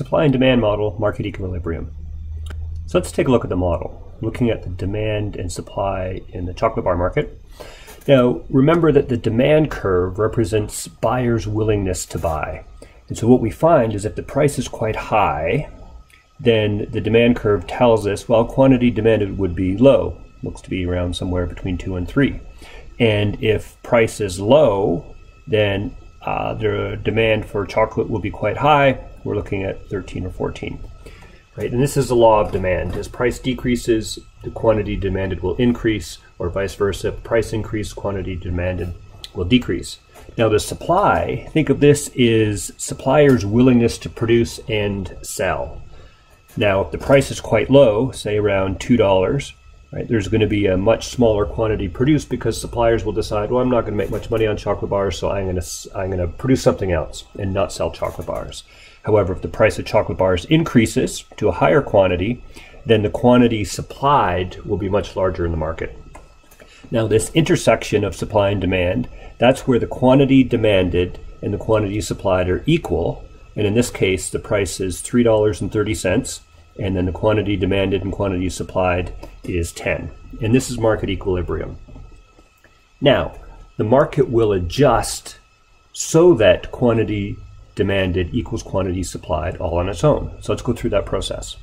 supply and demand model, market equilibrium. So let's take a look at the model, looking at the demand and supply in the chocolate bar market. Now, remember that the demand curve represents buyers' willingness to buy. And so what we find is if the price is quite high, then the demand curve tells us, well, quantity demanded would be low, looks to be around somewhere between 2 and 3. And if price is low, then uh, the demand for chocolate will be quite high. We're looking at 13 or 14. Right? And this is the law of demand. As price decreases, the quantity demanded will increase, or vice versa. Price increase, quantity demanded will decrease. Now, the supply, think of this is suppliers' willingness to produce and sell. Now, if the price is quite low, say around $2, right, there's going to be a much smaller quantity produced because suppliers will decide, well, I'm not going to make much money on chocolate bars, so I'm going to, I'm going to produce something else and not sell chocolate bars. However, if the price of chocolate bars increases to a higher quantity, then the quantity supplied will be much larger in the market. Now, this intersection of supply and demand, that's where the quantity demanded and the quantity supplied are equal, and in this case, the price is $3.30, and then the quantity demanded and quantity supplied is 10. And this is market equilibrium. Now, the market will adjust so that quantity demanded equals quantity supplied all on its own. So let's go through that process.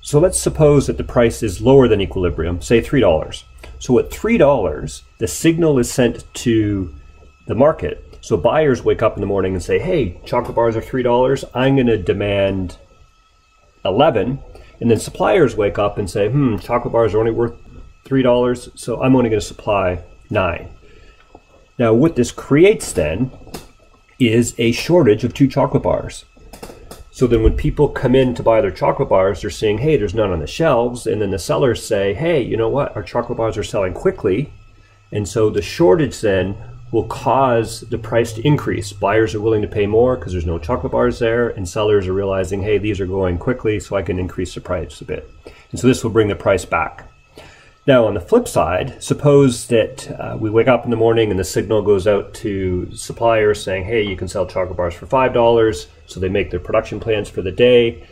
So let's suppose that the price is lower than equilibrium, say $3. So at $3, the signal is sent to the market. So buyers wake up in the morning and say, "Hey, chocolate bars are three dollars. I'm going to demand 11." And then suppliers wake up and say, "Hmm, chocolate bars are only worth three dollars, so I'm only going to supply nine." Now, what this creates then is a shortage of two chocolate bars. So then when people come in to buy their chocolate bars, they're saying, hey, there's none on the shelves. And then the sellers say, hey, you know what? Our chocolate bars are selling quickly. And so the shortage then will cause the price to increase. Buyers are willing to pay more because there's no chocolate bars there, and sellers are realizing, hey, these are going quickly, so I can increase the price a bit. And so this will bring the price back. Now, on the flip side, suppose that uh, we wake up in the morning and the signal goes out to suppliers saying, hey, you can sell chocolate bars for $5. So they make their production plans for the day.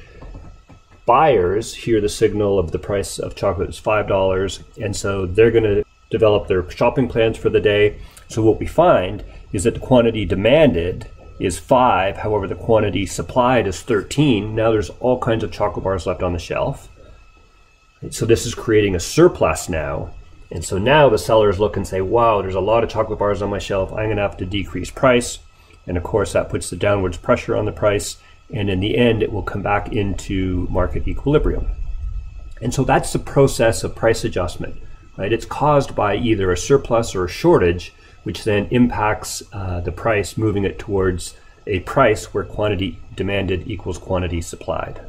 Buyers hear the signal of the price of chocolate is $5, and so they're going to develop their shopping plans for the day. So what we find is that the quantity demanded is 5, however, the quantity supplied is 13. Now there's all kinds of chocolate bars left on the shelf. So this is creating a surplus now. And so now the sellers look and say, wow, there's a lot of chocolate bars on my shelf. I'm going to have to decrease price. And of course, that puts the downwards pressure on the price. And in the end, it will come back into market equilibrium. And so that's the process of price adjustment, right? It's caused by either a surplus or a shortage, which then impacts uh, the price, moving it towards a price where quantity demanded equals quantity supplied.